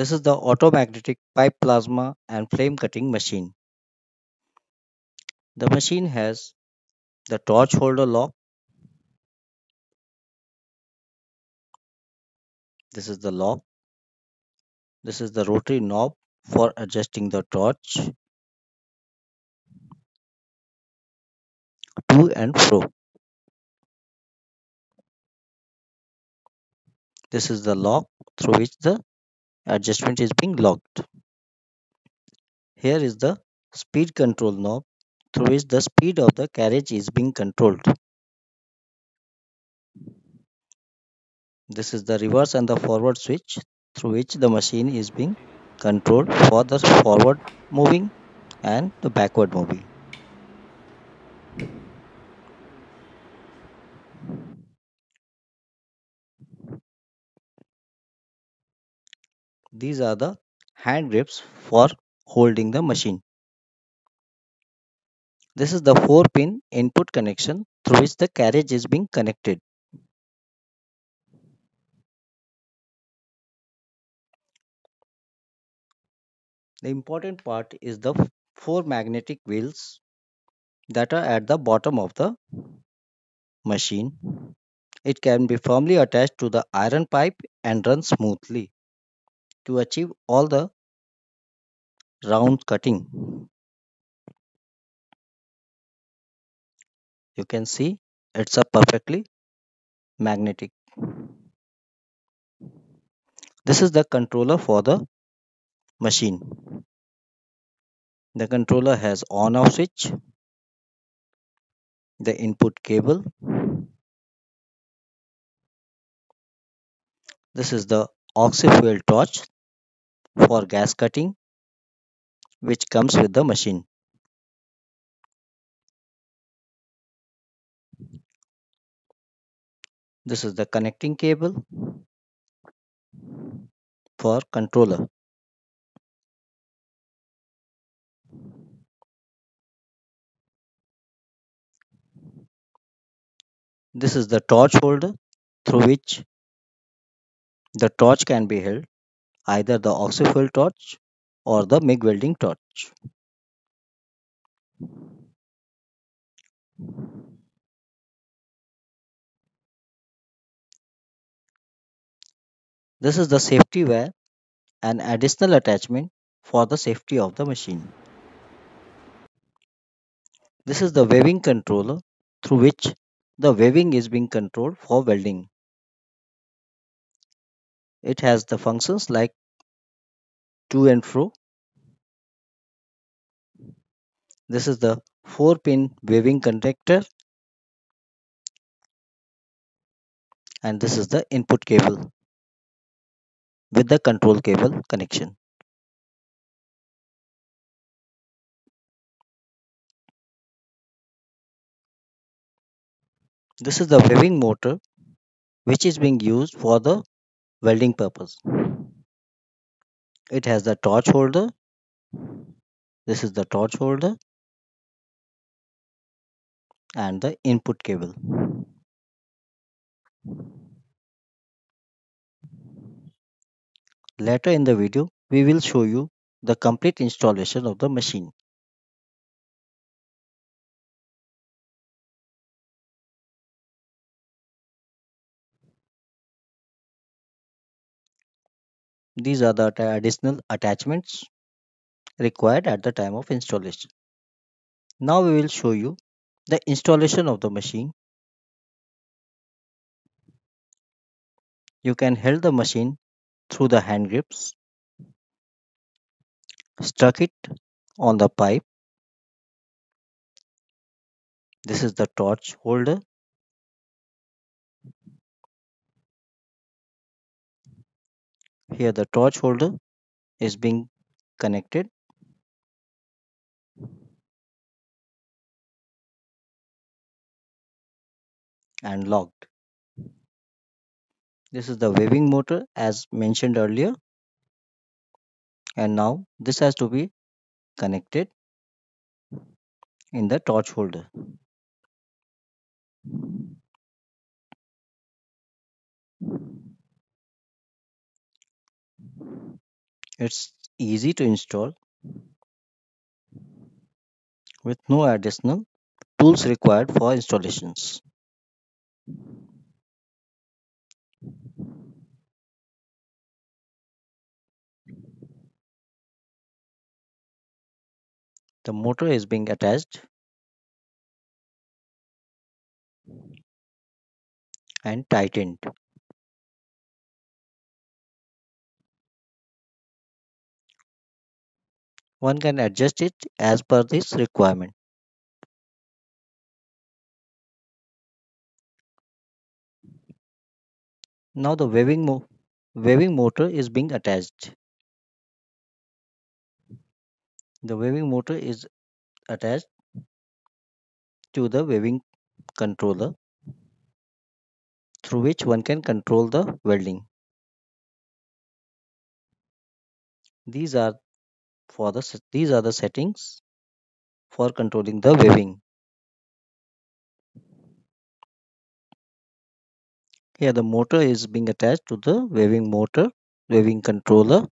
This is the automagnetic pipe plasma and flame cutting machine. The machine has the torch holder lock. This is the lock. This is the rotary knob for adjusting the torch to and fro. This is the lock through which the adjustment is being locked. Here is the speed control knob through which the speed of the carriage is being controlled. This is the reverse and the forward switch through which the machine is being controlled for the forward moving and the backward moving. These are the hand grips for holding the machine. This is the 4 pin input connection through which the carriage is being connected. The important part is the four magnetic wheels that are at the bottom of the machine. It can be firmly attached to the iron pipe and run smoothly to achieve all the round cutting. You can see it's a perfectly magnetic. This is the controller for the machine. The controller has on off switch, the input cable. This is the oxy-fuel torch for gas cutting which comes with the machine. This is the connecting cable for controller. This is the torch holder through which the torch can be held, either the oxy-fuel torch or the MIG welding torch. This is the safety wear, an additional attachment for the safety of the machine. This is the waving controller through which the waving is being controlled for welding. It has the functions like to and fro. This is the 4 pin waving connector and this is the input cable with the control cable connection. This is the waving motor which is being used for the welding purpose. It has the torch holder. This is the torch holder and the input cable. Later in the video, we will show you the complete installation of the machine. These are the additional attachments required at the time of installation. Now we will show you the installation of the machine. You can hold the machine through the hand grips, struck it on the pipe. This is the torch holder. Here the torch holder is being connected and locked. This is the weaving motor as mentioned earlier and now this has to be connected in the torch holder. It's easy to install with no additional tools required for installations. The motor is being attached and tightened. One can adjust it as per this requirement. Now the waving, mo- waving motor is being attached. The waving motor is attached to the waving controller through which one can control the welding. These are for the these are the settings for controlling the waving. Here the motor is being attached to the waving motor, waving controller.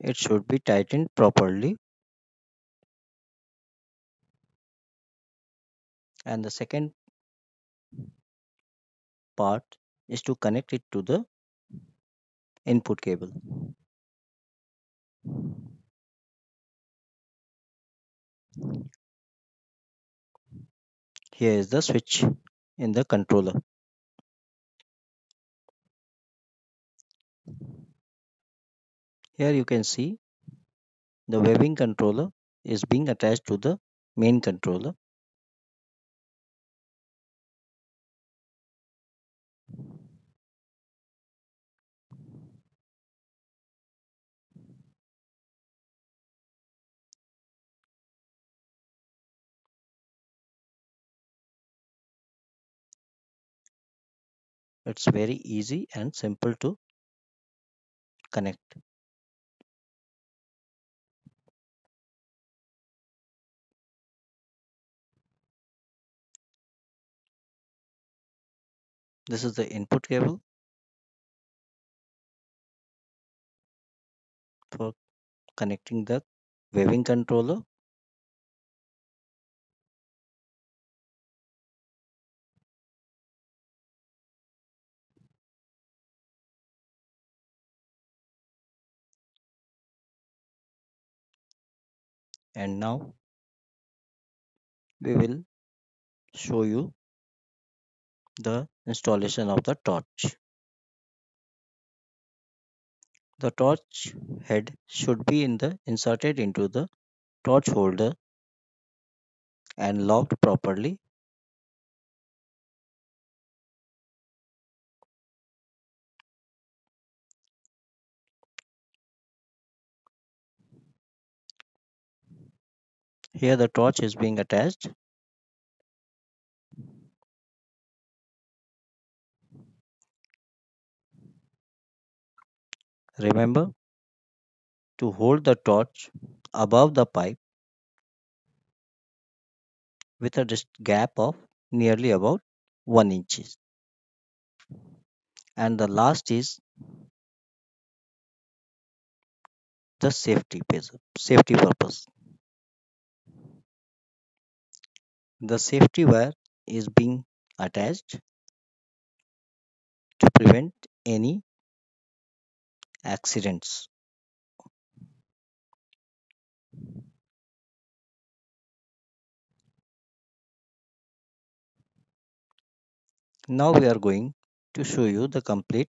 It should be tightened properly. And the second part is to connect it to the input cable. Here is the switch in the controller. Here you can see the webbing controller is being attached to the main controller. It's very easy and simple to connect. This is the input cable for connecting the waving controller. And now we will show you the installation of the torch. The torch head should be in the inserted into the torch holder and locked properly. Here the torch is being attached. Remember to hold the torch above the pipe with a gap of nearly about 1 inches. And the last is the safety. Safety purpose. The safety wire is being attached to prevent any accidents. Now we are going to show you the complete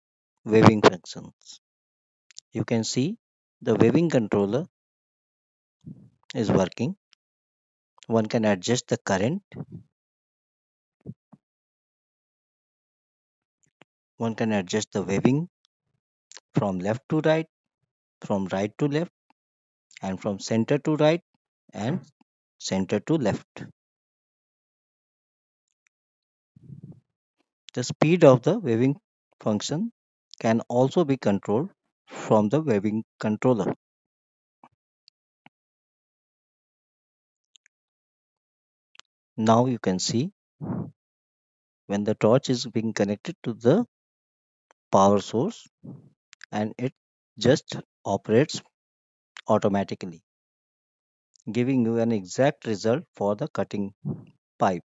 waving functions. You can see the waving controller is working. One can adjust the current. One can adjust the waving from left to right, from right to left, and from center to right and hmm. center to left. The speed of the waving function can also be controlled from the waving controller. Now you can see when the torch is being connected to the power source and it just operates automatically, giving you an exact result for the cutting pipe.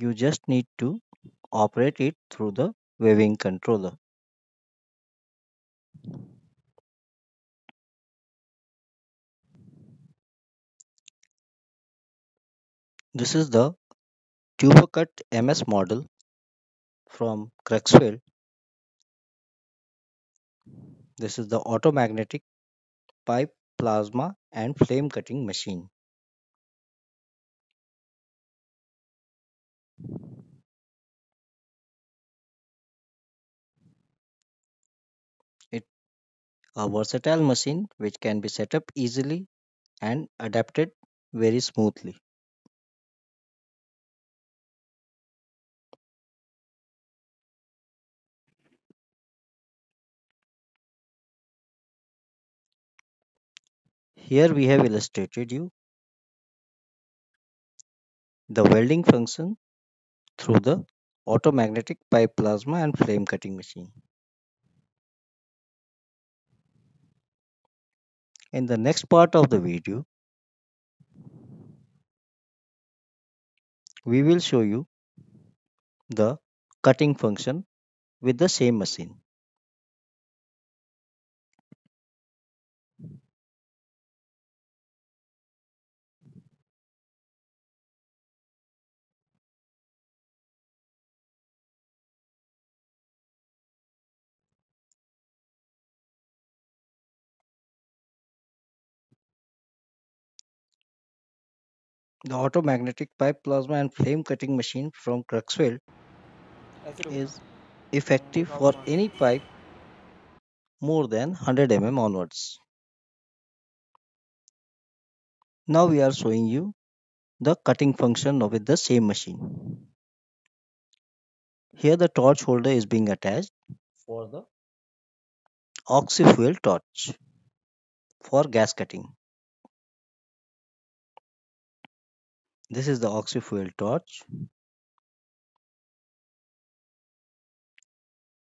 You just need to operate it through the waving controller. This is the TurboCut MS model from Cruxweld. This is the automagnetic pipe plasma and flame cutting machine. It a versatile machine which can be set up easily and adapted very smoothly. Here we have illustrated you the welding function through the automagnetic pipe plasma and flame cutting machine. In the next part of the video, we will show you the cutting function with the same machine. The automagnetic pipe plasma and flame cutting machine from Cruxweld is effective for any pipe more than 100 mm onwards. Now we are showing you the cutting function with the same machine. Here the torch holder is being attached for the oxy-fuel torch for gas cutting. This is the oxy-fuel torch.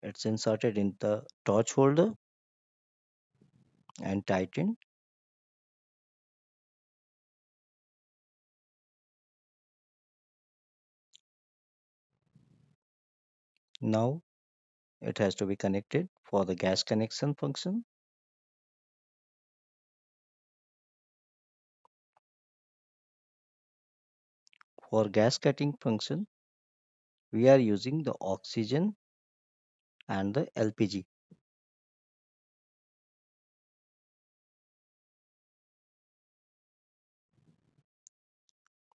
It's inserted in the torch holder and tightened. Now it has to be connected for the gas connection function. For gas cutting function, we are using the oxygen and the LPG.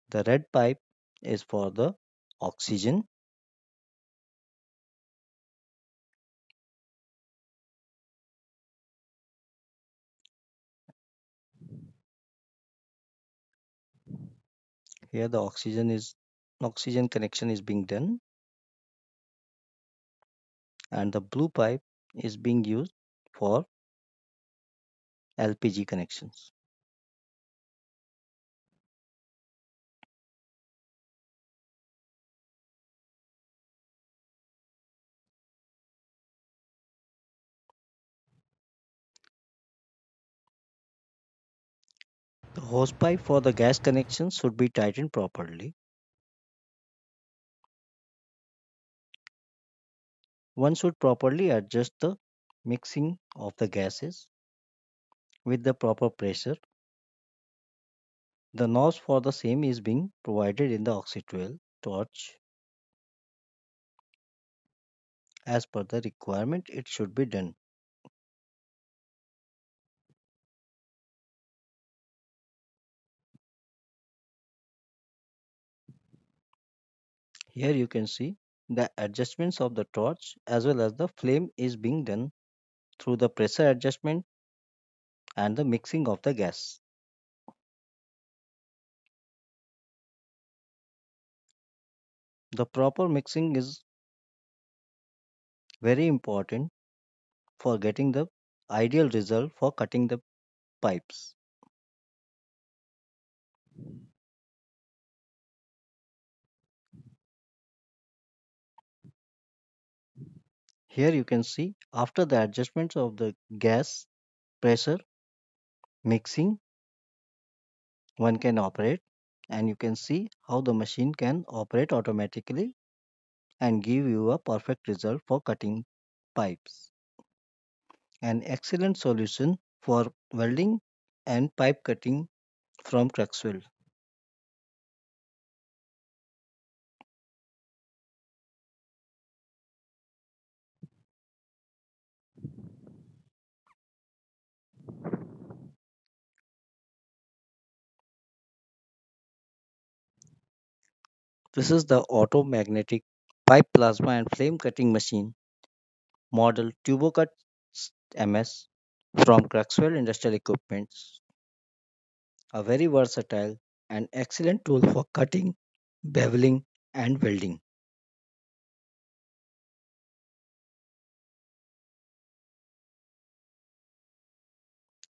The red pipe is for the oxygen. Here the oxygen is oxygen connection is being done and the blue pipe is being used for LPG connections. The hose pipe for the gas connection should be tightened properly. One should properly adjust the mixing of the gases with the proper pressure. The nose for the same is being provided in the oxy-fuel torch. As per the requirement, it should be done. Here you can see the adjustments of the torch as well as the flame is being done through the pressure adjustment and the mixing of the gas. The proper mixing is very important for getting the ideal result for cutting the pipes. Here you can see after the adjustments of the gas pressure mixing one can operate and you can see how the machine can operate automatically and give you a perfect result for cutting pipes. An excellent solution for welding and pipe cutting from Cruxweld. This is the auto-magnetic pipe plasma and flame cutting machine model TurboCut MS from Cruxweld Industrial Equipments. A very versatile and excellent tool for cutting, beveling and welding.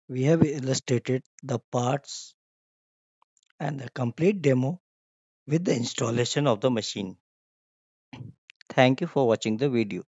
We have illustrated the parts and the complete demo with the installation of the machine. Thank you for watching the video.